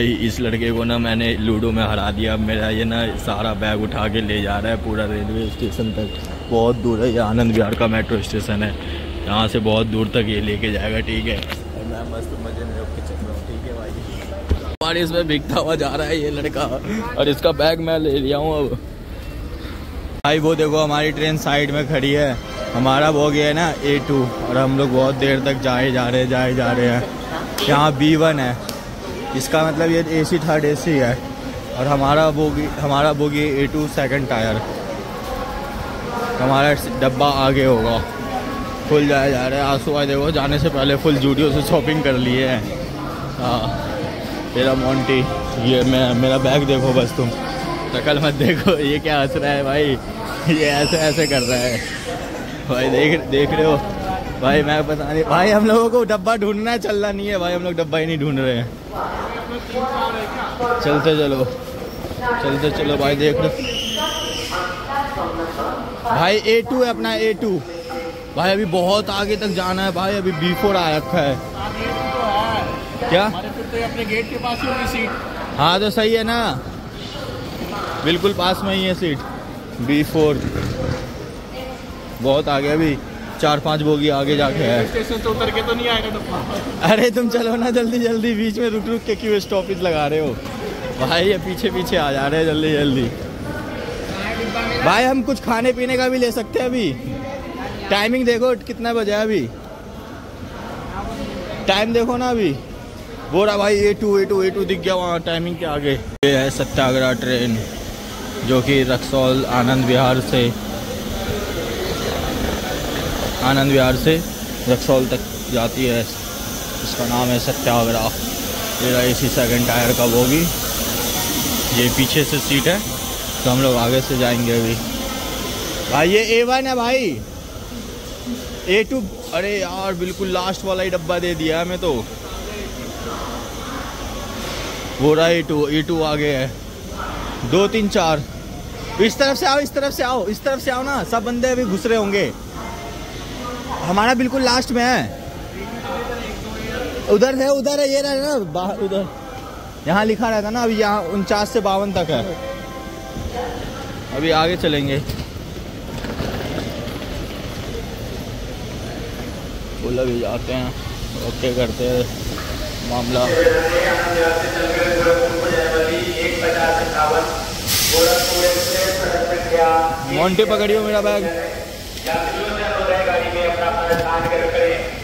इस लड़के को ना मैंने लूडो में हरा दिया। मेरा ये ना सारा बैग उठा के ले जा रहा है पूरा रेलवे स्टेशन तक। बहुत दूर है ये आनंद विहार का मेट्रो स्टेशन है। यहाँ से बहुत दूर तक ये लेके जाएगा ठीक है? मैं मस्त मज़े में होकर चल रहा हूँ ठीक है भाई? हमारे इसमें बिकता हुआ जा रहा है ये लड़का और इसका बैग मैं ले लिया हूँ अब। भाई वो देखो हमारी ट्रेन साइड में खड़ी है। हमारा वो गया है ना ए टू और हम लोग बहुत देर तक जाए जा रहे जाए जा रहे हैं। यहाँ बी वन है। इसका मतलब ये ए सी थर्ड ए सी है। और हमारा बोगी हमारा bogie A two second tier हमारा डब्बा आगे होगा। फुल जाया जा रहा है। आँसू आज देखो, जाने से पहले फुल जूडियो से शॉपिंग कर लिए हैं। हाँ। मेरा मोंटी ये मैं, मेरा बैग देखो बस तुम। शक्ल मत देखो, ये क्या हंस रहा है भाई? ये ऐसे ऐसे कर रहा है। भाई देख देख रहे हो? भाई मैं पता नहीं, भाई हम लोगों को डब्बा ढूंढना है चलना नहीं है। भाई हम लोग डब्बा ही नहीं ढूंढ रहे हैं। चलते चलो। चलते चलो भाई, देख रहे भाई ए टू है अपना ए टू भाई, अभी बहुत आगे तक जाना है। भाई, अभी बी फोर आ रखा है। क्या? अपने गेट के पास ही सीट हाँ तो सही है ना। बिल्कुल पास में ही है सीट। बी फोर बहुत आगे अभी। चार पाँच बोगी आगे जाके है। स्टेशन से उतर के तो नहीं आएगा डब्बा अरे तुम चलो ना जल्दी जल्दी बीच में रुक रुक के क्यों स्टॉपेज लगा रहे हो? भाई ये पीछे पीछे आ जा रहे हैं जल्दी जल्दी। भाई हम कुछ खाने पीने का भी ले सकते हैं अभी। टाइमिंग देखो कितना बजे है अभी। टाइम देखो ना अभी। बोरा भाई A two A two A two दिख गया वहाँ टाइमिंग के आगे। ये है सत्याग्रह ट्रेन जो कि रक्सौल आनंद विहार से आनंद विहार से रक्सौल तक जाती है। इसका नाम है सत्याग्रह। मेरा ए सी सेकेंड टायर का बोगी ये पीछे से सीट है तो हम लोग आगे से जाएँगे अभी। भाई, ये ए वन है भाई। ए टू अरे यार, बिल्कुल लास्ट वाला ही डब्बा दे दिया हमें तो। वो रहा ए टू ए टू आगे है। दो, तीन, चार। इस तरफ़ से आओ, इस तरफ़ से आओ, इस तरफ़ से आओ ना। सब बंदे अभी घुस रहे होंगे। हमारा बिल्कुल लास्ट में है। उधर है उधर है, ये रहा ना, बाहर, उधर। यहाँ लिखा रहता ना, अभी यहाँ उनचास से बावन तक है। अभी आगे चलेंगे। बोला भी जाते हैं, ओके करते हैं मामला। मोंटे पकड़ियो मेरा बैग।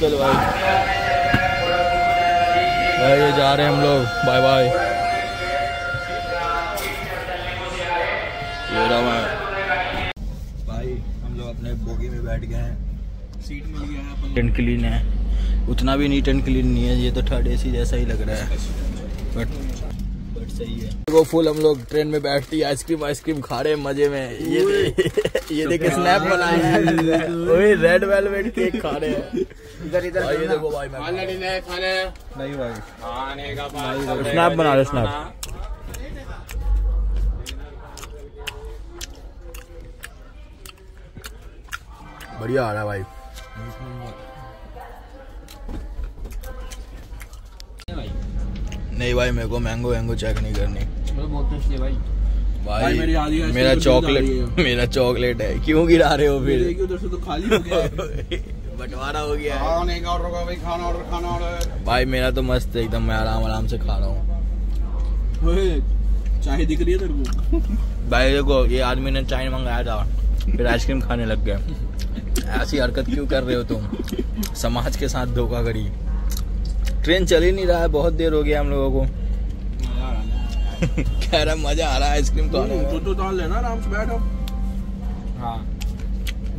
चलो भाई। भाई ये जा रहे हैं हम लोग। बाय बाय ये रहा मैं। भाई हम लोग अपने बोगी में बैठ गए हैं। सीट मिल गया है अपन क्लीन है। उतना भी नीट एंड क्लीन नहीं है। ये तो थर्ड एसी जैसा ही लग रहा है। बट सही है। वो फुल हम लोग ट्रेन में बैठती आइसक्रीम आइसक्रीम खा रहे मज़े में। ये दे- ये देखे स्नैप बनाए हैं। वही रेड वेलवेट केक खा रहे हैं। इधर इधर भाई ये देखो भाई मैं खाने ने खाने। नहीं भाई। खाने का स्नैप बना रहे स्नैप बढ़िया आ रहा है भाई। नहीं भाई मेरे को मैंगो वैंगो चेक नहीं करनी। बहुत टेस्टी है भाई। भाई, भाई, मेरी आधी मेरा चॉकलेट मेरा चॉकलेट है। क्यों गिरा रहे हो फिर? उधर से तो खाली हो गया बंटवारा हो गया है। होगा भाई खाना ऑर्डर खाना ऑर्डर भाई मेरा तो मस्त है एकदम मैं आराम आराम से खा रहा हूँ। ओए चाय दिख रही है तेरे को? भाई देखो ये आदमी ने चाय मंगाया था फिर आइसक्रीम खाने लग गए। ऐसी हरकत क्यों कर रहे हो तुम? समाज के साथ धोखाधड़ी। ट्रेन चल ही नहीं रहा है बहुत देर हो गया हम लोगों को। कह रहा मज़ा आ रहा है आइसक्रीम खाने तो तो डाल लेना आराम से बैठो हाँ।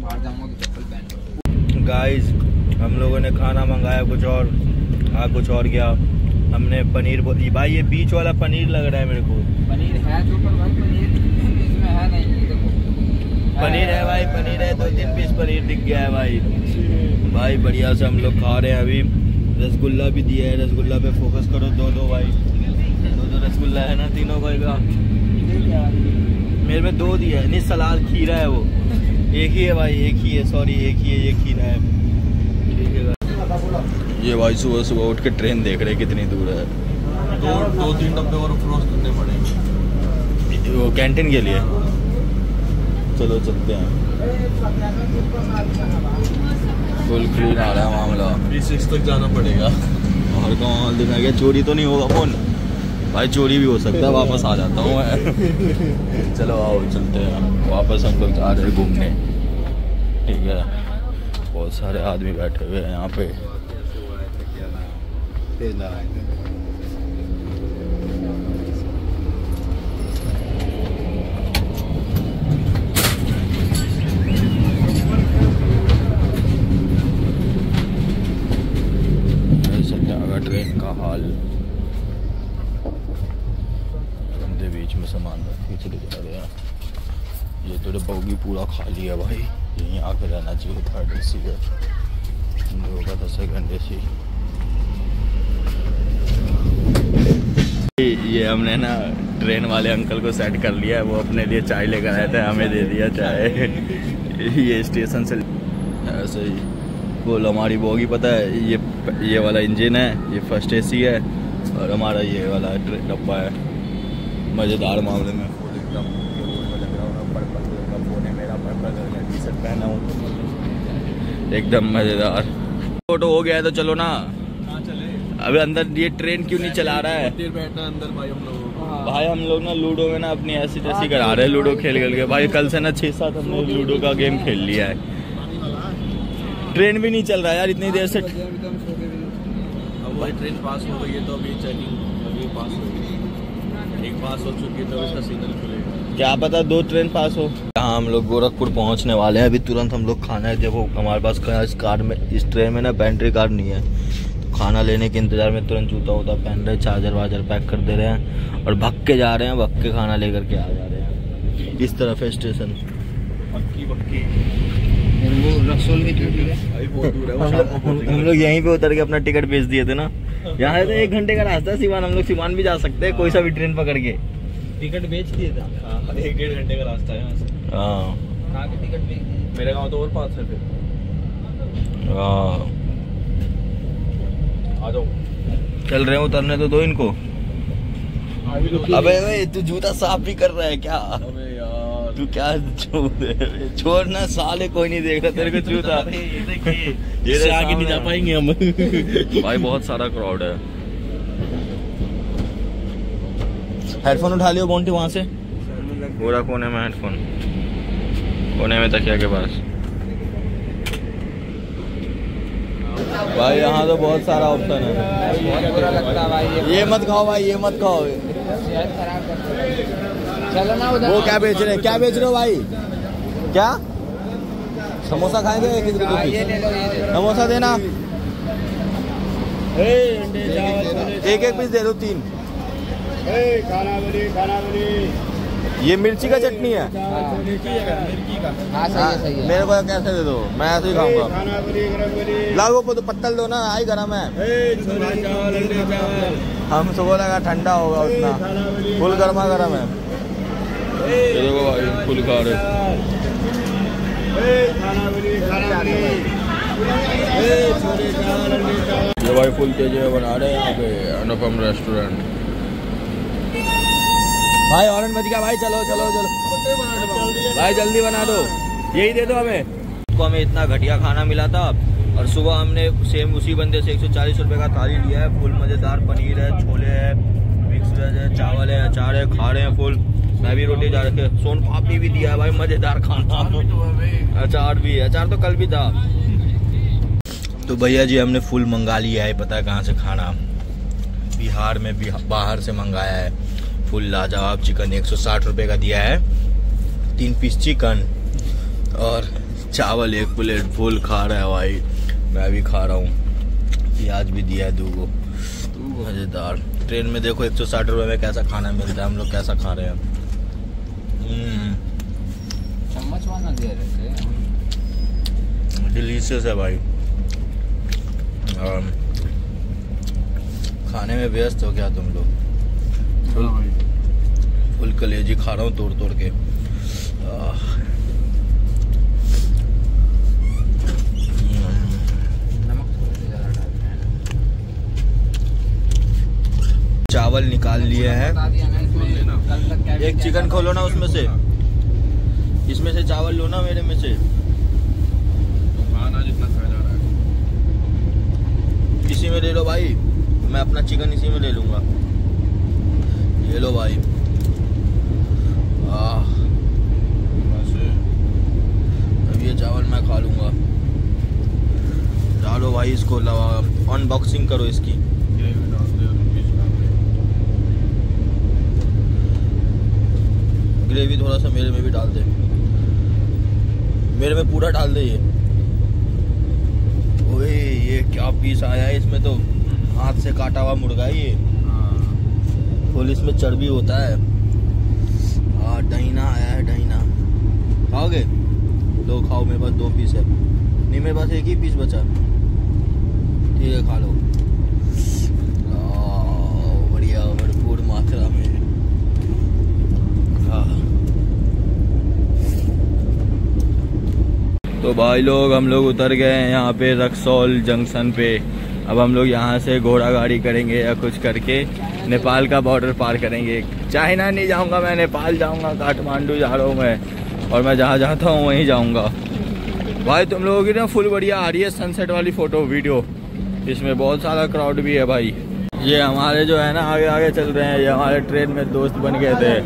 बाहर जाऊँगा कि चप्पल पहन गाइस हम लोगों ने खाना मंगाया कुछ और। हाँ कुछ और गया। हमने पनीर बोली भाई ये बीच वाला पनीर लग रहा है मेरे को। पनीर है तो पर भाई पनीर इसमें है नहीं देखो। पनीर है भाई पनीर है दो तीन पीस पनीर दिख गया है भाई। भाई बढ़िया से हम लोग खा रहे हैं अभी। रसगुल्ला भी दिया है रसगुल्ला पे फोकस करो दो दो भाई। दो दो रसगुल्ला है ना तीनों भाई का मेरे में दो दिया है नहीं सलाद खीरा है वो। एक ही है भाई एक ही है सॉरी एक ही है ये खीरा है। ठीक है भाई। ये भाई सुबह सुबह उठ के ट्रेन देख रहे कितनी दूर है। दो दो तीन डब्बे और फ्रोज करने पड़ेंगे। वो कैंटीन के लिए। चलो चलते हैं। फुल क्लीन आ रहा है मामला। बी सिक्स तक जाना पड़ेगा। और कौन दिखा गया चोरी तो नहीं होगा फ़ोन। भाई चोरी भी हो सकता है वापस आ जाता हूँ मैं। चलो आओ चलते हैं। वापस हम लोग जा रहे हैं घूमने। ठीक है। बहुत सारे आदमी बैठे हुए हैं यहाँ पे सत्याग्रह ट्रेन का हाल बंदे बीच में सामान रख के चले जा रहे हैं। ये तो बोगी पूरा खाली है भाई। यहीं आके रहना चाहिए थर्ड ए सी। है होगा तो सेकंड ए सी। ये हमने ना ट्रेन वाले अंकल को सेट कर लिया। है वो अपने लिए चाय लेकर आए थे, हमें दे दिया चाय। ये स्टेशन से ऐसे ही बोल, हमारी बोगी पता है, ये ये वाला इंजन है, ये फ़र्स्ट एसी है, और हमारा ये वाला डब्बा है। मज़ेदार मामले में। फुल एकदम ये रोड में लग रहा हूँ पर्पल कलर का फ़ोन है मेरा पर्पल कलर का टी शर्ट पहना हूँ। एकदम मज़ेदार। फ़ोटो हो गया है तो चलो ना। चले। अभी अंदर ये ट्रेन क्यों नहीं चला रहा है? बैठना अंदर भाई हम लोगों भाई हम लोग ना लूडो में ना अपनी ऐसी तैसी करा रहे हैं लूडो खेल खेल के। भाई कल से ना छः सात हमने लूडो का गेम खेल लिया है। ट्रेन भी नहीं चल रहा यार इतनी देर से अब भाई ट्रेन पास हो गई है तो अभी चेकिंग अभी पास हो गई। पास हो चुकी है तो इसका सिग्नल खुलेगा। क्या पता दो ट्रेन पास हो। यहाँ हम लोग गोरखपुर पहुँचने वाले हैं। अभी तुरंत हम लोग खाना है। देखो हमारे पास इस कार में इस ट्रेन में ना पेंट्री कार्ड नहीं है। तो खाना लेने के इंतज़ार में तुरंत जूता वूता पहन रहे चार्जर वार्जर पैक कर दे रहे हैं और भग के जा रहे हैं भग के खाना लेकर के आ जा रहे हैं। इस तरफ़ है स्टेशन पक्की पक्की वो रसोल की है। भाई बहुत दूर है हम लोग शाम हम- हम लोग यहीं पे उतर के अपना टिकट बेच दिए थे ना। यहाँ से तो एक घंटे का रास्ता है सिवान हम लोग सिवान भी जा सकते हैं कोई सा भी ट्रेन पकड़ के। टिकट बेच दिए था। हाँ, एक डेढ़ घंटे का रास्ता है यहाँ से। हाँ। कहाँ के टिकट बेच मेरे गाँव तो और पास है फिर। हाँ। आ जाओ। चल रहे हैं उतरने तो दो इनको। अबे अबे तू जूता साफ़ भी कर रहा है क्या? अबे तू क्या छोड़ छोड़ना साले कोई नहीं देख रहा तेरे को जूता। ये इससे आगे नहीं जा पाएँगे हम। भाई बहुत सारा क्राउड है। हेडफोन उठा लियो बोंटी वहाँ से। पूरा कोने में हेडफोन कोने में तकिया के पास। भाई यहाँ तो बहुत सारा ऑप्शन है। बहुत बुरा लगता है भाई ये मत खाओ भाई ये मत खाओ सेहत खराब करता है चलो ना उधर। वो क्या बेच रहे हैं? क्या बेच रहे हो भाई? क्या? समोसा खाएँगे एक एक रुपये ये ले लो ये ले लो समोसा देना एक एक पीस दे दो तीन। ये मिर्ची का चटनी है। हाँ। सही है सही है। मेरे को कैसे दे दो मैं ऐसे ही खाऊँगा। लाओ वो तो पत्तल दो ना आई गरम है। हम सुबह लगा ठंडा होगा उतना फुल गर्मा गर्म है। ये देखो भाई फुल खा रहे ये भाई फुल तेज़ी में बना रहे हैं यहाँ पे अनुपम रेस्टोरेंट भाई ऑरेंज बज गया। भाई, चलो चलो चलो। भाई, जल्दी बना दो। यही दे दो हमें। को हमें इतना घटिया खाना मिला था और सुबह हमने सेम उसी बंदे से एक सौ चालीस रुपये का थाली लिया है। फुल मज़ेदार पनीर है, छोले है मिक्स वेज है, चावल है, अचार है खा रहे हैं, फुल। मैं भी रोटी जा रखे सोन पापड़ी भी दिया है भाई मज़ेदार खाना अचार भी है अचार तो कल भी था। तो भैया जी हमने फुल मंगा लिया है पता है कहाँ से खाना? बिहार में बिहा, बाहर से मंगाया है। फुल लाजवाब चिकन एक सौ साठ रुपये का दिया है। तीन पीस चिकन और चावल एक प्लेट फुल खा रहा है भाई। मैं भी खा रहा हूँ। प्याज भी दिया है दो मज़ेदार। ट्रेन में देखो एक सौ साठ रुपये में कैसा खाना मिलता है हम लोग कैसा खा रहे हैं। चम्मच वाला दे रहे थे डिलीशियस है भाई। खाने में व्यस्त हो क्या तुम लोग। फुल फुल कलेजी खा रहा हूँ तोड़ तोड़ के। चावल हम्म, नमक थोड़ा सा ज़्यादा डालते हैं चा डाल लिए हैं। एक चिकन खोलो ना उसमें से। इसमें से चावल लो ना मेरे में से। खाना जितना खाया जा रहा है। इसी में ले लो भाई। मैं अपना चिकन इसी में ले लूँगा ये लो भाई। आह। अब ये चावल मैं खा लूँगा। डालो भाई इसको अनबॉक्सिंग करो इसकी ये भी डाल दे और पीस डाल दे ग्रेवी थोड़ा सा मेरे में भी डाल दे। मेरे में पूरा डाल दे ये। ओए, ये क्या पीस आया है इसमें तो? हाथ से काटा हुआ मुर्गा ये। फुल इसमें चर्बी होता है। हाँ डहीना आया है डहीना खाओगे? दो खाओ, मेरे पास दो पीस है। नहीं, मेरे पास एक ही पीस बचा। ठीक है, खा लो आओ, बढ़िया भरपूर मात्रा में हाँ। तो भाई लोग, हम लोग उतर गए हैं यहाँ पे रक्सौल जंक्शन पे। अब हम लोग यहाँ से घोड़ा गाड़ी करेंगे या कुछ करके नेपाल का बॉर्डर पार करेंगे। चाइना नहीं जाऊँगा मैं, नेपाल जाऊँगा, काठमांडू जा रहा हूँ मैं। और मैं जहाँ जाता हूँ, वहीं जाऊँगा। भाई, तुम लोगों की ना फुल बढ़िया आ रही है सनसेट वाली फ़ोटो वीडियो इसमें बहुत सारा क्राउड भी है भाई। ये हमारे जो है ना आगे आगे चल रहे हैं। ये हमारे ट्रेन में दोस्त बन गए थे।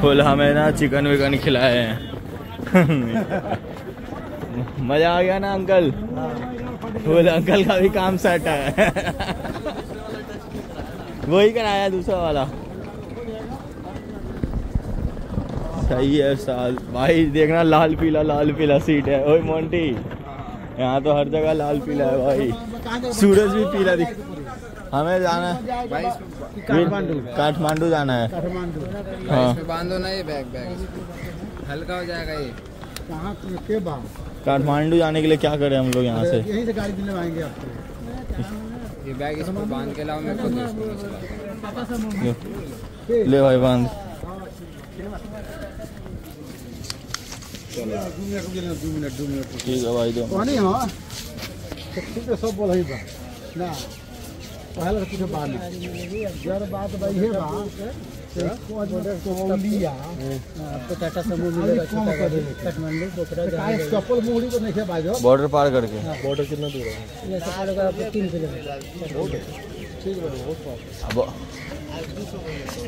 फुल हमें ना चिकन विकन खिलाए हैं। मज़ा आ गया ना अंकल? बोले अंकल का भी काम सेट है। वही कराया दूसरा वाला। सही है साल। भाई देखना लाल पीला लाल पीला सीट है। ओए मोंटी यहाँ तो हर जगह लाल पीला है भाई। सूरज भी पीला दिख हमें जाना है। काठमांडू। काठमांडू जाना है। हाँ। बांधो ना ये बैग बैग। हल्का हो जाएगा ये। कहाँ के बा काठमांडू जाने के लिए क्या करें हम लोग यहाँ से? यहीं से गाड़ी दिलवाएँगे आपको ये बैग इसको बाँध के लाओ मेरे को ले भाई बाँध दो मिनट रुकिए ना, दो मिनट दो मिनट रुकिए। ठीक है भाई दो कहनी हाँ ठीक सब बोल ना पहले तो कुछ बात नहीं। जर बात भाई है बा बॉर्डर पार करके। बॉर्डर कितना दूर है?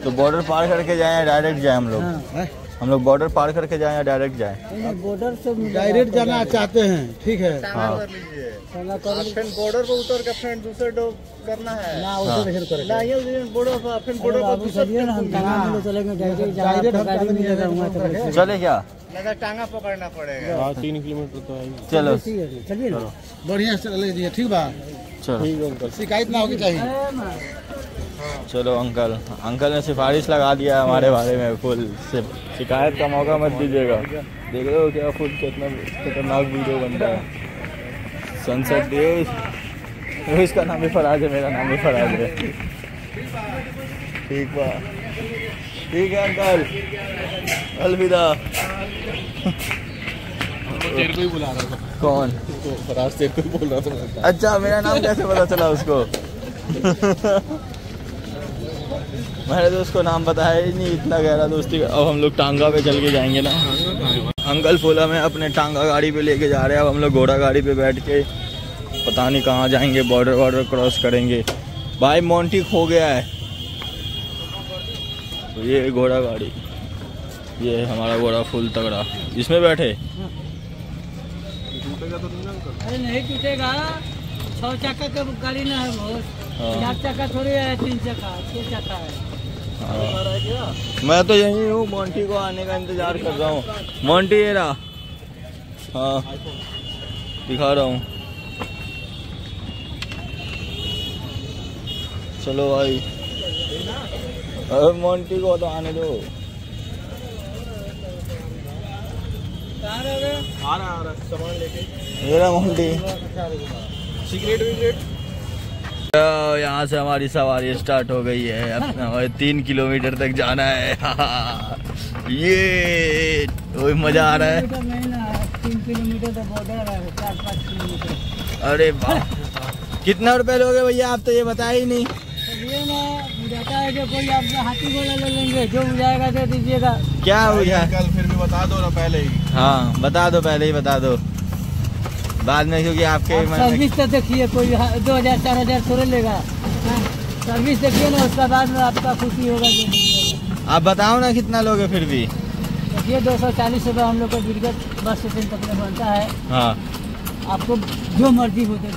तो बॉर्डर पार करके जाए डायरेक्ट जाए हम लोग। हाँ। हम लोग बॉर्डर पार करके जाए या डायरेक्ट जाए? बॉर्डर से डायरेक्ट जाना चाहते हैं ठीक है। हाँ। बॉर्डर पर उतर के फ्रेंड दूसरे डो करना है। ना उसे ना ये बॉर्डर पर फ्रेंड बॉर्डर पर दूसरे ना हम टांगा चलेंगे डायरेक्ट डायरेक्ट हम गाड़ी नहीं रहूँगा चले क्या? टांगा पकड़ना पड़ेगा। तीन किलोमीटर तो चलो। चलिए। बढ़िया से ठीक बा। चलो। शिकायत ना होगी चाहिए। चलो अंकल अंकल ने सिफारिश लगा दिया हमारे बारे में फुल शिकायत का मौका मत दीजिएगा। देख रहे हो क्या फुल कितना खतरनाक वीडियो बन रहा है। सनसेट देव इसका नाम भी फराज है मेरा नाम भी फराज है। ठीक बा। ठीक है अंकल अलविदा। तेरे को ही बुला रहा था कौन? फराज तेरे को ही बोल रहा था अच्छा मेरा नाम कैसे पता चला उसको? मैंने तो उसको नाम बताया ही नहीं इतना गहरा दोस्ती। अब हम लोग टांगा पे चल के जाएँगे ना। अंकल फूल में अपने टांगा गाड़ी पे लेके जा रहे हैं। अब हम लोग घोड़ा गाड़ी पे बैठ के पता नहीं कहाँ जाएँगे बॉर्डर वॉर्डर क्रॉस करेंगे। भाई मोंटी खो गया है। तो ये घोड़ा गाड़ी। ये हमारा घोड़ा फुल तगड़ा। इसमें बैठे? अरे नहीं टूटेगा। छह चक्का का गाड़ी ना है बहुत। हाँ। चार चक्का थोड़ी है तीन चक्का छह चक्का हाँ। मैं तो यही हूँ मोंटी को आने का इंतज़ार कर रहा हूँ। मोंटी ये रहा। हाँ दिखा रहा हूँ। चलो भाई। अरे मोंटी को तो आने दो। आ रहा आ रहा सामान लेके रहा मोंटी सिगरेट विगरेट तो यहाँ से हमारी सवारी स्टार्ट हो गई है। अब हमें तीन किलोमीटर तक जाना है। ये ओए मज़ा आ रहा है। तो है अरे वाह। कितना रुपए लोगे भैया? आप तो ये बताया ही नहीं। जाता है कि कोई आप हाथी घोड़ा ले लेंगे जो हो दे दीजिएगा। क्या हो गया? कल फिर भी बता दो ना पहले ही। हाँ बता दो पहले ही बता दो। बाद में क्योंकि आपके आप सर्विस तो देखिए कोई दो हज़ार चार हज़ार थोड़े लेगा। हाँ, सर्विस देखिए ना उसका बाद में आपका खुशी होगा आप बताओ ना कितना लोगे फिर भी। देखिए दो सौ चालीस रुपये हम लोग का गिरगत बस स्टैंड तक में बनता है। हाँ। आपको जो मर्ज़ी हो दे।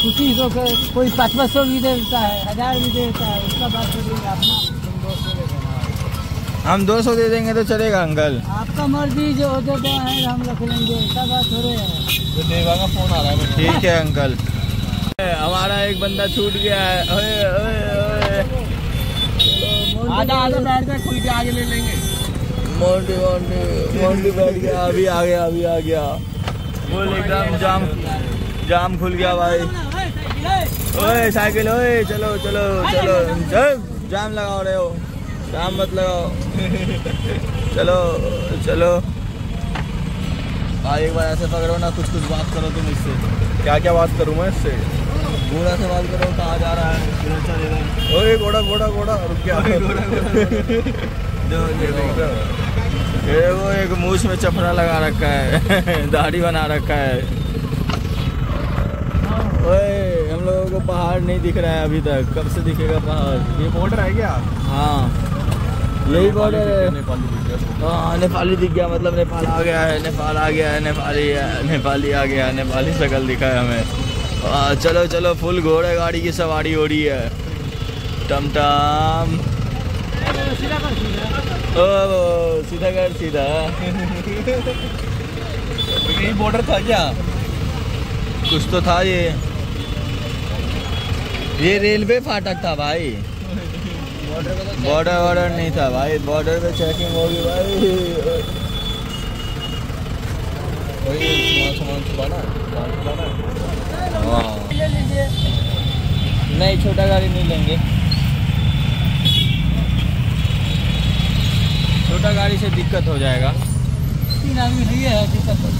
खुशी को को- कोई पाँच पाँच सौ भी दे देता है हज़ार भी दे देता है उसका बात करिएगा अपना हम 200 दे देंगे तो चलेगा अंकल। आपका मर्ज़ी जो देते हैं हम रख लेंगे। ऐसा थोड़े है तो देवा का फ़ोन आ रहा है। ठीक है अंकल। हमारा एक बंदा छूट गया है। ओए, ओए, ओए। आधा आधा बैठ कर खुल के आगे ले लेंगे। मोंटी मोंटी मोंटी बैठ गया। अभी आ गया अभी आ गया। बोल एकदम जाम जाम खुल गया भाई। ओए साइकिल ओए चलो चलो चलो। जाम लगाओ रहे हो। जाम मत लगाओ। चलो चलो। भाई एक बार ऐसे पकड़ो ना कुछ कुछ बात करो तुम इससे। क्या क्या बात करूँ मैं इससे? पूरा से बात करो कहाँ जा रहा है? ओए घोड़ा घोड़ा घोड़ा रुक गया ये वो एक मूछ में चपरा लगा रखा है दाढ़ी बना रखा है। ओए हम लोगों को पहाड़ नहीं दिख रहा है अभी तक। कब से दिखेगा पहाड़? ये बॉर्डर है क्या? हाँ। यही बॉर्डर है नेपाली दिख गया हाँ। नेपाली दिख गया मतलब नेपाल आ गया है नेपाल आ गया है नेपाली है नेपाली आ गया है नेपाली शकल दिखा है हमें। आ, चलो चलो फुल घोड़े गाड़ी की सवारी हो रही है। टम टम। ओ सीधा कर सीधा। ये बॉर्डर था क्या? कुछ तो था ये। ये रेलवे फाटक था भाई। बॉर्डर वॉर्डर नहीं था भाई बॉर्डर पे चेकिंग होगी भाई। वही सामान सामान छुपाना सामान छुपाना हाँ। नहीं छोटा गाड़ी नहीं लेंगे। छोटा गाड़ी से दिक्कत हो जाएगा। तीन आदमी नहीं है दिक्कत है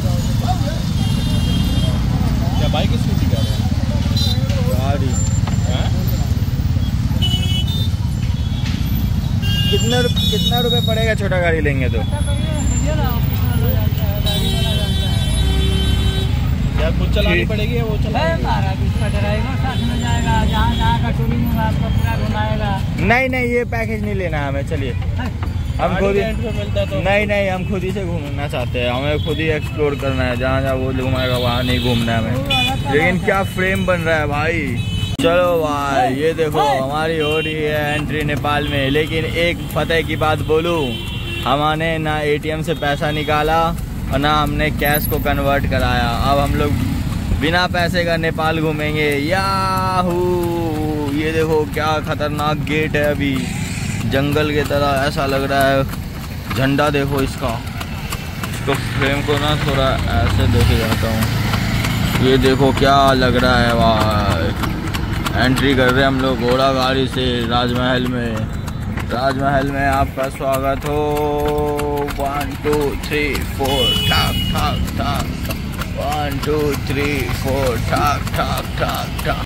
क्या बाइक स्कूटी क्या गाड़ी। कितना कितना रुपए पड़ेगा छोटा गाड़ी लेंगे तो? पता करिए करिए ना ऑफ़िस वाला जानता गाड़ी वाला जानता या खुद चलानी पड़ेगी वो चलाएगा महाराज इसका ड्राइवर साथ में जाएगा जहाँ जहाँ का टूरिंग होगा आपका पूरा घुमाएगा। नहीं नहीं ये पैकेज नहीं लेना है हमें चलिए। हम खुद ही है तो नहीं नहीं हम खुद ही से घूमना चाहते हैं। हमें खुद ही एक्सप्लोर करना है जहाँ जहाँ वो घुमाएगा वहाँ नहीं घूमना है हमें। लेकिन क्या फ्रेम बन रहा है भाई? चलो भाई ये देखो हमारी हो रही है एंट्री नेपाल में लेकिन एक फतेह की बात बोलूँ हमने ना एटीएम से पैसा निकाला और ना हमने कैश को कन्वर्ट कराया। अब हम लोग बिना पैसे का नेपाल घूमेंगे। याहू! ये देखो क्या खतरनाक गेट है अभी। जंगल की तरह ऐसा लग रहा है। झंडा देखो इसका। इसको फ्रेम को ना थोड़ा ऐसे देखे जाता हूँ। ये देखो क्या लग रहा है वाह एंट्री कर रहे हैं हम लोग घोड़ा गाड़ी से राजमहल में। राजमहल में आपका स्वागत हो। वन टू थ्री फोर ठाक ठाक ठाक वन टू थ्री फोर ठाक ठाक ठाक ठाक